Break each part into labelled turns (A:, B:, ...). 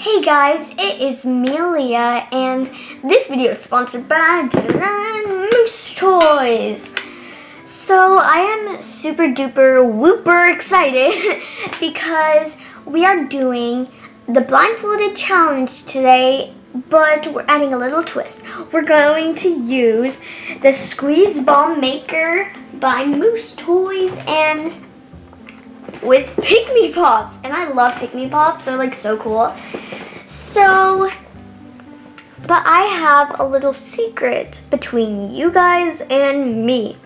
A: Hey guys, it is Melia, and this video is sponsored by Moose Toys. So I am super duper whooper excited because we are doing the blindfolded challenge today, but we're adding a little twist. We're going to use the squeeze ball maker by Moose Toys and with Pikmi Pops. And I love Pikmi Pops. They're like so cool. So, but I have a little secret between you guys and me.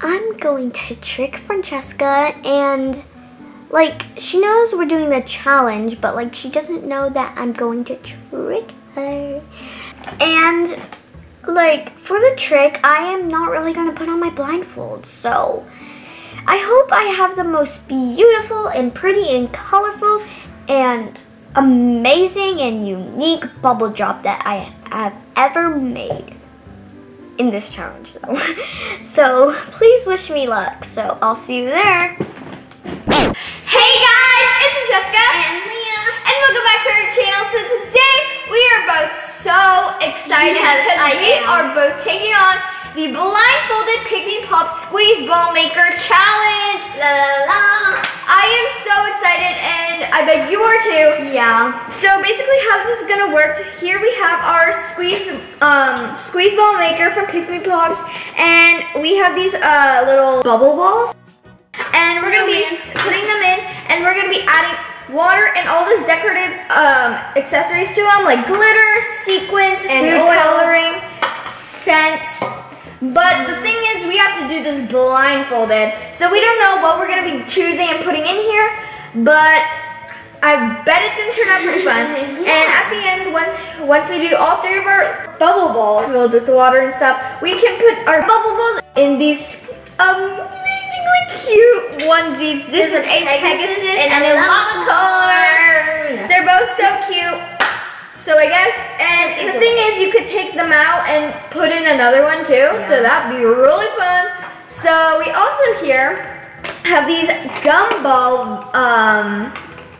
A: I'm going to trick Francesca and like she knows we're doing the challenge, but like she doesn't know that I'm going to trick her. And like for the trick, I am not really gonna put on my blindfold. So I hope I have the most beautiful and pretty and colorful and amazing and unique bubble drop that I have ever made in this challenge though. so please wish me luck. So I'll see you there.
B: Hey guys, it's Francesca
A: And Leah.
B: and welcome back to our channel. So today we are both so excited because
A: I
B: we
A: am.
B: are both taking on the blindfolded Me Pop Squeeze Ball Maker Challenge.
A: La la la.
B: I am so excited and I bet you are too.
A: Yeah.
B: So basically how this is gonna work, here we have our squeeze um, squeeze ball maker from Pikmi Pops and we have these uh, little bubble balls and we're gonna be putting them in and we're gonna be adding water and all this decorative um, accessories to them like glitter, sequins,
A: And
B: food
A: oil.
B: coloring, scents. But the thing is we have to do this blindfolded. So we don't know what we're gonna be choosing and putting in here, but I bet it's gonna turn out pretty fun. And at the end, once once we do all three of our bubble balls filled with the water and stuff, we can put our bubble balls in these amazingly cute onesies. This, is, a Pegasus, and, a lava corn. They're both so cute. So I guess, and the thing is, you could take them out and put in another one too. So that'd be really fun. So we also here have these gumball, um,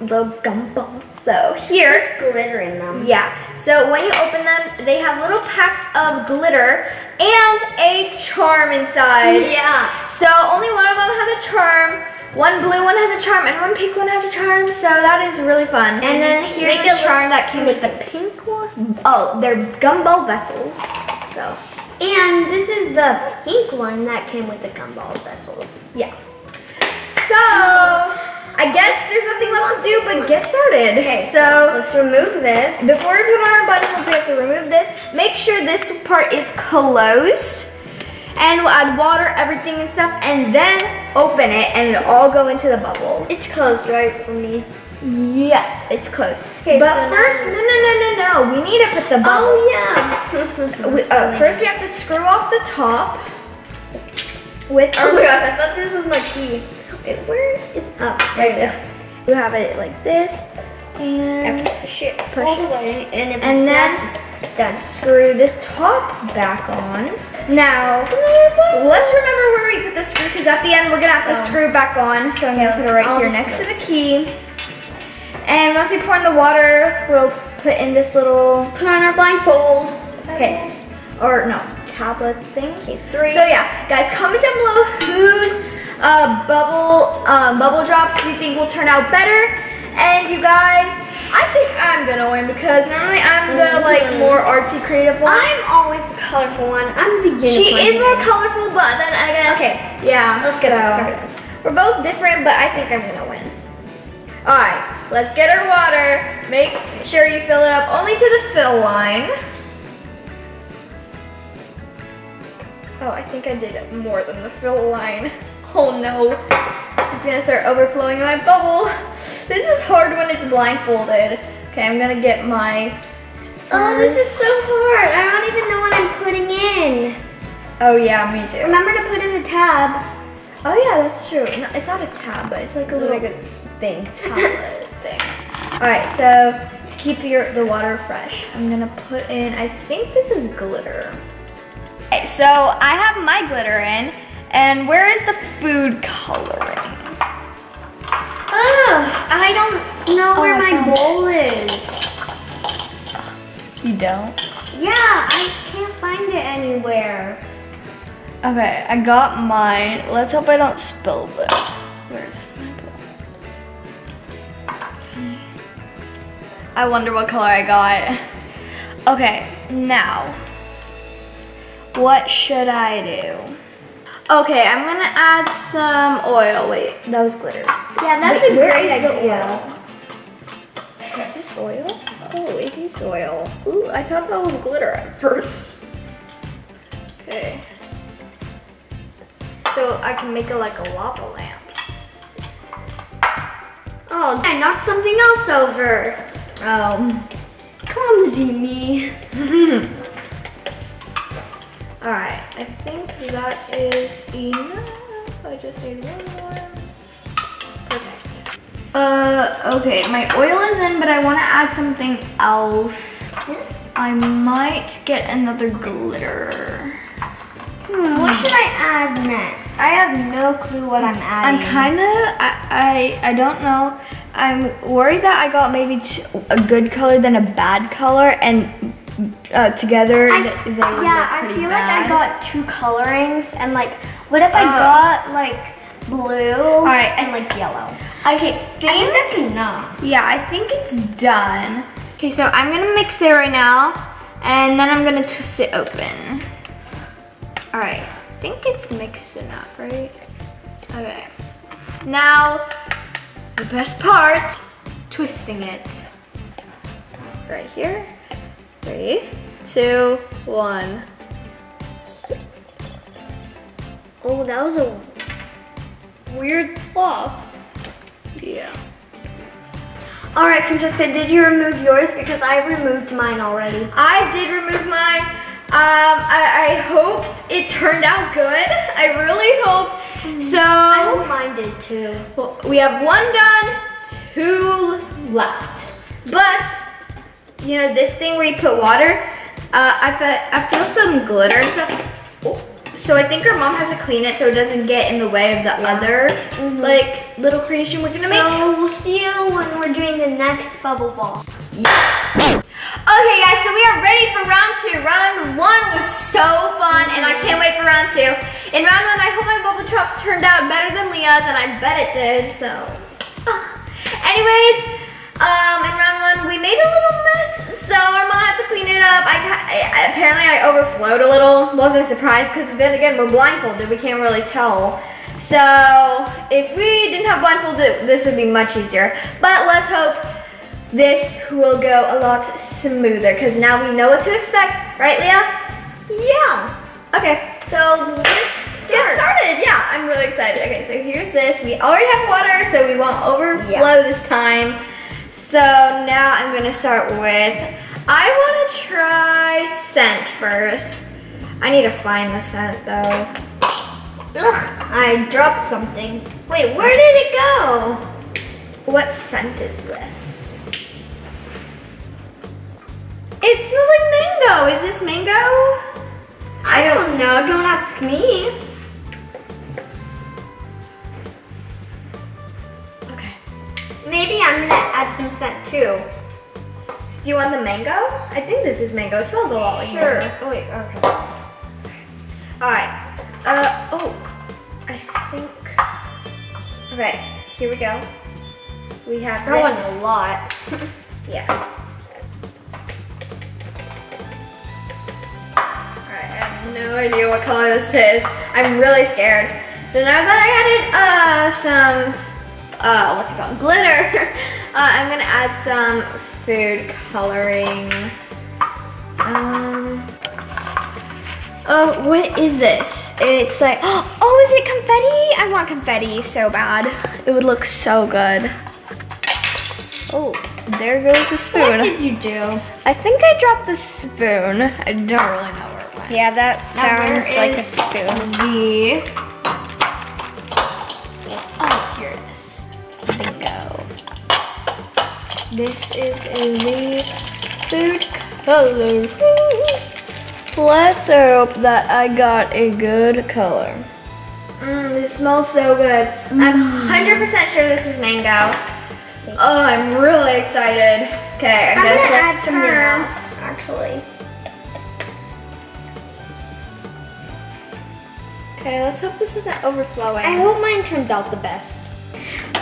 B: the gumballs. So here,
A: glitter in them.
B: yeah. So when you open them, they have little packs of glitter and a charm inside.
A: Yeah.
B: So only one of them has a charm. One blue one has a charm and one pink one has a charm. So that is really fun. And then here's the charm that came with the pink one. Oh, they're gumball vessels. So
A: And this is the pink one that came with the gumball vessels.
B: yeah. So I guess there's nothing left to do but get started.
A: Okay,
B: so
A: let's remove this.
B: Before we put on our buttons, we have to remove this. Make sure this part is closed. And we'll add water, everything and stuff, and then open it and it'll all go into the bubble.
A: It's closed, right, for me?
B: Yes, it's closed.
A: Okay,
B: but
A: so
B: first, no, no, no, no, no. We need to put the bubble.
A: Oh, yeah.
B: We- uh, first, we have to screw off the top with.
A: Oh my gosh, I thought this was my key. Wait, where is oh there it is.
B: You have it like this, and
A: Push it
B: Push
A: all the
B: it.
A: way, and if
B: And then-
A: done.
B: screw this top back on. Now, let's remember where we put the screw because at the end we're gonna have to screw back on. So I'm gonna put it right
A: I'll
B: here next to the key. And once we pour in the water, we'll put in this little
A: Put on our blindfold.
B: okay, or no tablets thing.
A: Okay, three.
B: So yeah, guys, comment down below whose uh, bubble um, bubble drops do you think will turn out better. And you guys, I think I'm gonna win because normally I'm the like
A: Mhm.
B: more artsy creative one.
A: I'm always the colorful one. I'm the unicorn.
B: She is more colorful, but then again,
A: Okay,
B: yeah.
A: let's get
B: so,
A: started.
B: We're both different, but I think I'm gonna win. All right, let's get our water. Make sure you fill it up only to the fill line. Oh, I think I did more than the fill line. Oh no, it's gonna start overflowing in my bubble. This is hard when it's blindfolded. Okay, I'm gonna get my.
A: Oh, this is so hard. I don't even know what I'm putting in.
B: Oh yeah, me too.
A: Remember to put in the tab.
B: Oh yeah, that's true. No, it's not a tab, but it's like a little
A: Like a
B: thing, tablet thing. All right, so to keep your the water fresh, I'm gonna put in. I think this is glitter. Okay, so I have my glitter in, and where is the food coloring?
A: I don't know
B: Oh,
A: where
B: I
A: my
B: found
A: bowl is.
B: You don't?
A: Yeah, I can't find it anywhere.
B: Okay, I got mine. Let's hope I don't spill this. Where's my bowl? I wonder what color I got. Okay, now, what should I do? Okay, I'm gonna add some oil. Wait, that was glitter.
A: Yeah, that's
B: Wait,
A: a great idea.
B: oil? Is this oil? Oh, it is oil. Ooh, I thought that was glitter at first. Okay. So I can make it like a lava lamp.
A: Oh, I knocked something else over.
B: Um,
A: Clumsy me.
B: all right, I think that is enough. I just need one more. Perfect. Uh, okay, my oil is in, but I want to add something else.
A: Yes.
B: I might get another glitter.
A: Hmm, what should I add next? I have no clue what I'm adding.
B: I'm kind of, I, I, I don't know. I'm worried that I got maybe a good color than a bad color, and uh, together
A: I,
B: th- they
A: yeah, I feel like I got two colorings, and like, what if I
B: Uh,
A: got like blue
B: right,
A: and like yellow?
B: Okay,
A: I think that's enough.
B: Yeah, I think it's done. Okay, so I'm gonna mix it right now, and then I'm gonna twist it open. All right, I think it's mixed enough, right? Okay. Now, the best part, twisting it. Right here. Three, two, one.
A: Oh, that was a weird flop.
B: Yeah.
A: All right, Francesca, did you remove yours? Because I removed mine already.
B: I did remove mine. Um, I, I hope it turned out good. I really hope. So
A: I hope mine did too.
B: well, we have one done, two left. But you know this thing where you put water, uh, I feel I feel some glitter and stuff. Oh, So I think our mom has to clean it so it doesn't get in the way of the other like little creation we're gonna make.
A: So we'll see you when we're doing the next bubble ball.
B: Yes. Okay, guys, so we are ready for round two. Round one was so fun, and I can't wait for round two. In round one, I hope my bubble drop turned out better than Leah's, and I bet it did, so. Anyways, um, in round one, we made a little mess, so our mom had to clean it up. I, I apparently I overflowed a little. Wasn't surprised because then again we're blindfolded. We can't really tell. So if we didn't have blindfolded, this would be much easier. But let's hope this will go a lot smoother because now we know what to expect, right, Leah?
A: Yeah.
B: Okay,
A: So let's
B: get started. Yeah, I'm really excited. Okay, so here's this. We already have water, so we won't overflow
A: Yeah.
B: this time. So now I'm gonna start with, I wanna try scent first. I need to find the scent though.
A: Ugh, I dropped something. Wait, where did it go?
B: What scent is this? It smells like mango. Is this mango?
A: I don't know. Don't ask me. Maybe I'm gonna add some scent too.
B: Do you want the mango? I think this is mango. It smells a lot like
A: Sure.
B: mango.
A: Oh wait. Okay.
B: All right. Uh, oh, I think. Okay, here we go. We have
A: That
B: this.
A: was a lot.
B: Yeah. Alright, I have no idea what color this is. I'm really scared. So now that I added uh, some, uh, what's it called, glitter, uh, I'm gonna add some food coloring. Um, oh, what is this? It's like, oh, is it confetti? I want confetti so bad. It would look so good. Oh, there goes the spoon.
A: What did you do?
B: I think I dropped the spoon. I don't really know where it went.
A: Yeah, that sounds like a spoon.
B: The This is a the food color. Let's hope that I got a good color. Mmm, this smells so good. I'm 100% sure this is mango. Oh, I'm really excited. Okay, I
A: I'm
B: guess
A: add something else.
B: actually. Okay, let's hope this isn't overflowing.
A: I hope mine turns out the best.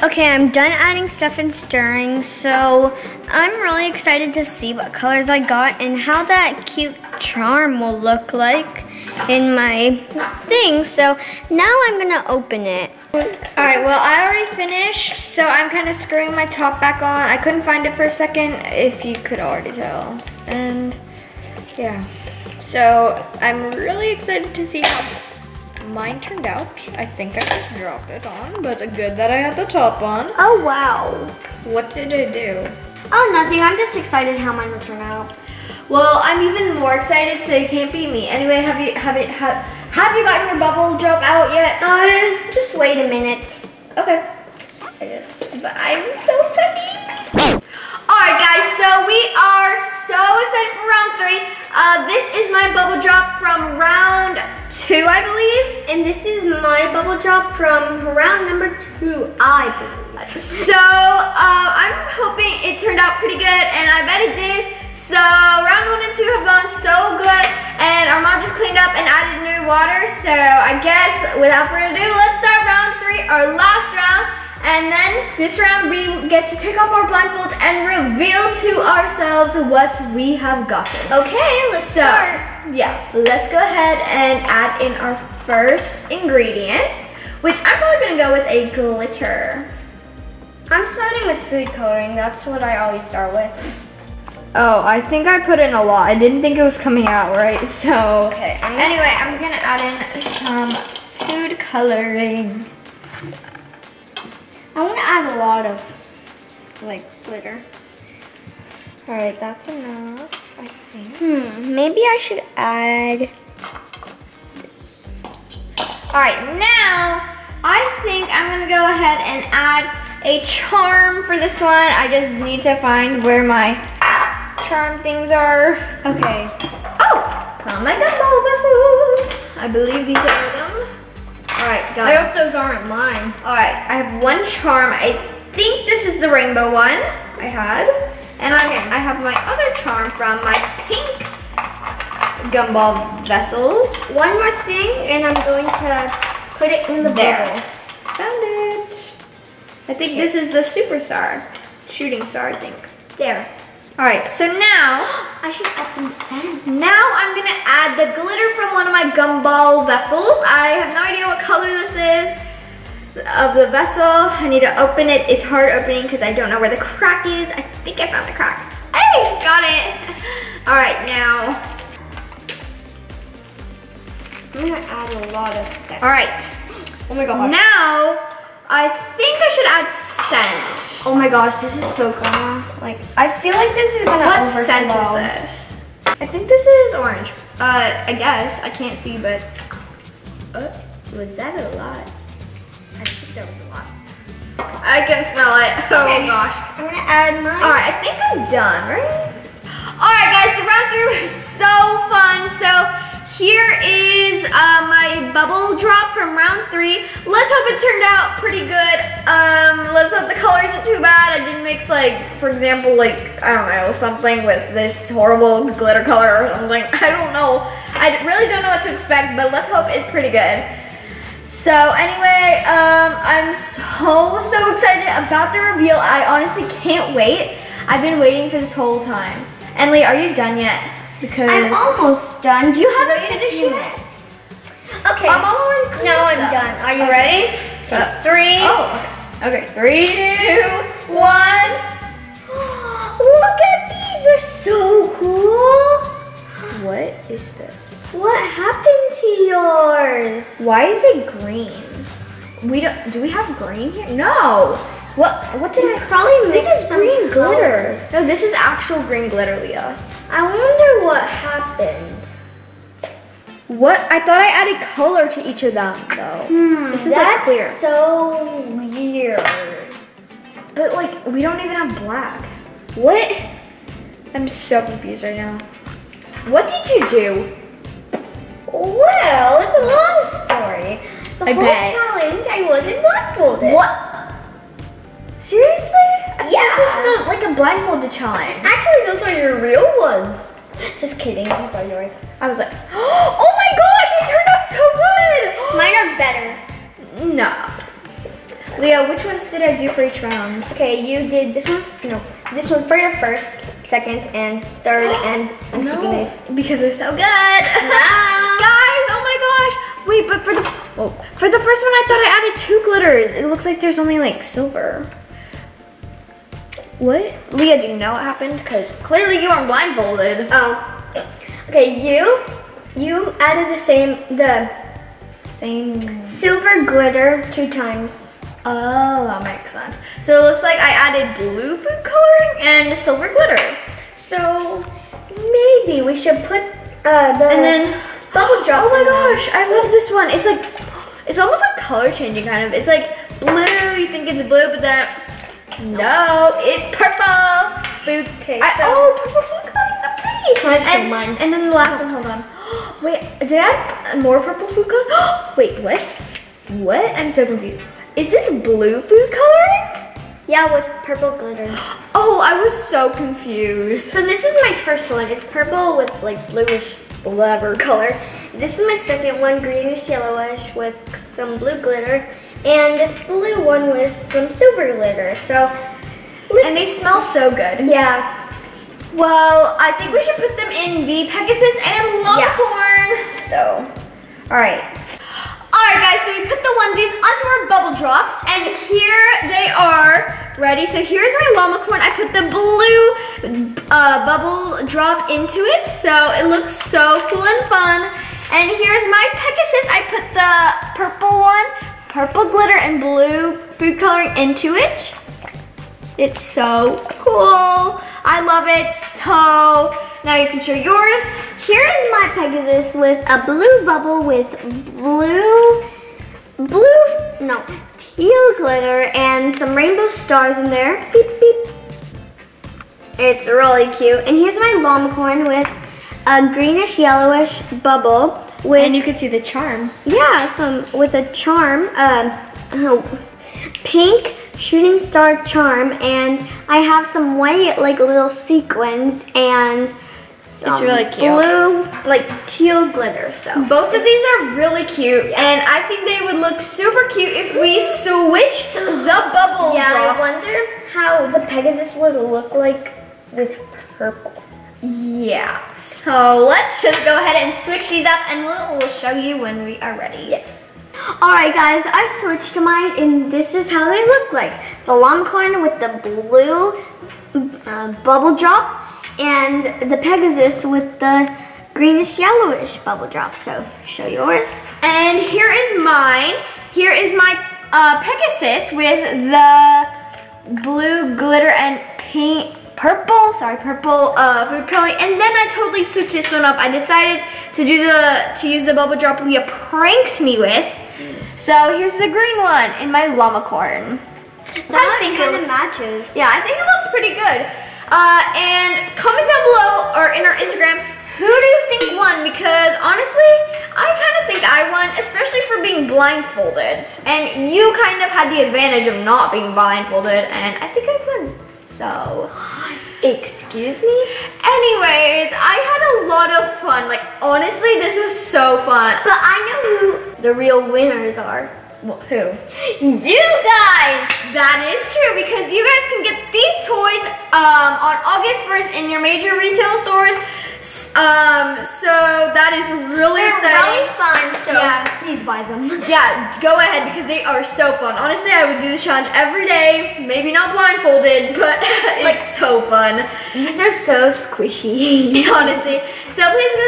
A: Okay, I'm done adding stuff and stirring, so I'm really excited to see what colors I got and how that cute charm will look like in my thing. So now I'm gonna open it.
B: All right, well, I already finished, so I'm kind of screwing my top back on. I couldn't find it for a second, if you could already tell. And yeah, so I'm really excited to see how mine turned out. I think I just dropped it on, but good that I had the top on.
A: Oh wow.
B: What did I do?
A: Oh nothing, I'm just excited how mine will turn out.
B: Well, I'm even more excited, so you can't beat me. Anyway, have you have it have have you gotten your bubble drop out yet?
A: Uh, just wait a minute.
B: Okay. I guess. But I'm so excited. Alright guys, so we are so excited for round three. Uh, this is my bubble drop from round two, I believe.
A: And this is my bubble drop from round number two, I believe.
B: So uh, I'm hoping it turned out pretty good, and I bet it did. So round one and two have gone so good, and our mom just cleaned up and added new water. So I guess without further ado, let's start round three, our last round. And then this round we get to take off our blindfolds and reveal to ourselves what we have gotten.
A: Okay, let's
B: So,
A: start.
B: yeah, let's go ahead and add in our first ingredients, which I'm probably gonna go with a glitter.
A: I'm starting with food coloring. That's what I always start with.
B: Oh, I think I put in a lot. I didn't think it was coming out right, so.
A: Okay, I'm
B: Anyway, I'm gonna add in some food coloring.
A: I want to add a lot of like glitter.
B: All right, that's enough, I think.
A: Hmm, maybe I should add.
B: All right, now I think I'm gonna go ahead and add a charm for this one. I just need to find where my charm things are.
A: Okay.
B: Oh, found my gumball vessels. I believe these are. All right, got
A: I
B: it.
A: hope those aren't mine.
B: All right, I have one charm. I think this is the rainbow one I had. And I, I have my other charm from my pink gumball vessels.
A: One more thing, and I'm going to put it in the
B: There.
A: bubble.
B: Found it. I think this is the superstar. Shooting star, I think.
A: There.
B: All right, so now,
A: I should add some scent.
B: now I'm gonna add the glitter from one of my gumball vessels. I have no idea what color this is of the vessel. I need to open it. It's hard opening because I don't know where the crack is. I think I found the crack. Hey, got it. All right, now I'm gonna add a lot of scent. All right,
A: Oh my gosh.
B: now I think I should add scent.
A: oh my gosh, this is so gonna like. I feel like this is gonna
B: What
A: overflow.
B: scent is this? I think this is orange. Uh, I guess. I can't see, but... Uh, was that a lot? I think that was a lot. I can smell it. Oh
A: Okay.
B: gosh.
A: I'm gonna add mine.
B: All right, I think I'm done, right? All right, guys, so round three was so fun. So here is uh, my bubble drop from round three. Let's hope it turned out pretty good. Um, let's hope the color isn't too bad. I didn't mix like, for example, like, I don't know, something with this horrible glitter color or something. I don't know. I really don't know what to expect, but let's hope it's pretty good. So anyway, um, I'm so, so excited about the reveal. I honestly can't wait. I've been waiting for this whole time. And Emily, are you done yet? Because
A: I'm almost done. Do
B: You haven't
A: wait a
B: finished yet?
A: minutes. Okay.
B: I'm cleaned
A: now I'm
B: up.
A: done. Are you
B: Okay.
A: ready?
B: Uh,
A: Three.
B: Oh, okay. Okay, three, two, one.
A: Look at these. They're so cool.
B: What is this?
A: What happened to yours?
B: Why is it green? We don't. Do we have green here? No. What? What did
A: You
B: I?
A: probably
B: This is green glitter. No, this is actual green glitter, Leah.
A: I wonder what happened.
B: What? I thought I added color to each of them, though.
A: Hmm,
B: this is like clear.
A: so weird.
B: But like, we don't even have black. What? I'm so confused right now. What did you do?
A: Well, it's a long story. The
B: I
A: whole
B: bet.
A: challenge, I wasn't blindfolded.
B: What? Seriously? I
A: Yeah.
B: thought this was a- like a blindfolded challenge.
A: Actually, those are your real ones. Just kidding, these are yours.
B: I was like, oh my gosh, it turned out so good.
A: Mine are better.
B: No. Leah, which ones did I do for each round?
A: Okay, you did this one? No. This one for your first, second, and third, and I'm keeping these.
B: Because they're so good. Guys, oh my gosh. Wait, but for the oh, for the first one, I thought I added two glitters. It looks like there's only like silver. What? Leah, do you know what happened? Because clearly you are blindfolded.
A: Oh. Okay, you you added the same the
B: Same.
A: silver glitter two times.
B: Oh, that makes sense. So it looks like I added blue food coloring and silver glitter.
A: So maybe we should put uh, the
B: And then
A: bubble drops.
B: Oh my gosh, I love this one. It's like, it's almost like color changing kind of. It's like blue, you think it's blue, but then, no, it's purple. Food.
A: Okay,
B: I-
A: so-
B: oh, purple food coloring, so pretty.
A: Can I show
B: and,
A: mine?
B: and then the last one, hold on. Wait, did I add more purple food coloring? Wait, what? What? I'm so confused. Is this blue food coloring?
A: Yeah, with purple glitter.
B: Oh, I was so confused.
A: So this is my first one. It's purple with like bluish whatever color. This is my second one, greenish yellowish with some blue glitter. And this blue one with some silver glitter. So
B: And they smell so good.
A: yeah.
B: Well, I think we should put them in the Pegasus and Longhorn. So, all right. All right, guys, so we put the onesies onto our bubble drops, and here they are ready. So here's my llama corn. I put the blue uh, bubble drop into it, so it looks so cool and fun. And here's my Pegasus. I put the purple one, purple glitter and blue food coloring into it. It's so cool. I love it. So now you can show yours.
A: Here is my Pegasus with a blue bubble with blue, blue, no, teal glitter and some rainbow stars in there. Beep, beep. It's really cute. And here's my Lomcorn with a greenish yellowish bubble with
B: And you can see the charm.
A: yeah, some with a charm, um, uh, pink shooting star charm, and I have some white like little sequins and some
B: really cute.
A: blue like teal glitter. So
B: Both of these are really cute, and I think they would look super cute if we switched the bubble
A: yeah,
B: drops.
A: I wonder how the Pegasus would look like with purple.
B: Yeah. So let's just go ahead and switch these up, and we'll, we'll show you when we are ready.
A: Yes. Alright guys, I switched to mine and this is how they look like. The Lomcorn with the blue uh, bubble drop and the Pegasus with the greenish yellowish bubble drop. So show yours.
B: And here is mine. Here is my uh, Pegasus with the blue glitter and pink, purple, sorry, purple uh, food coloring. And then I totally switched this one up. I decided to do the, to use the bubble drop Leah pranked me with. So here's the green one in my llama corn.
A: That
B: think it
A: kind of matches.
B: Yeah, I think it looks pretty good. Uh, and comment down below or in our Instagram, who do you think won? Because honestly, I kind of think I won, especially for being blindfolded. And you kind of had the advantage of not being blindfolded, and I think I won. So,
A: Excuse me?
B: anyways, I had a lot of fun. Like, honestly, this was so fun.
A: But I know who the real winners are.
B: Who?
A: You guys!
B: That is true because you guys can get these toys um, on August 1st in your major retail stores. Um, so that is really
A: They're
B: exciting.
A: really fun, so
B: Yeah.
A: please buy them.
B: Yeah, go ahead because they are so fun. Honestly, I would do this challenge every day. Maybe not blindfolded, but it's so fun.
A: These are so squishy.
B: Honestly. So please give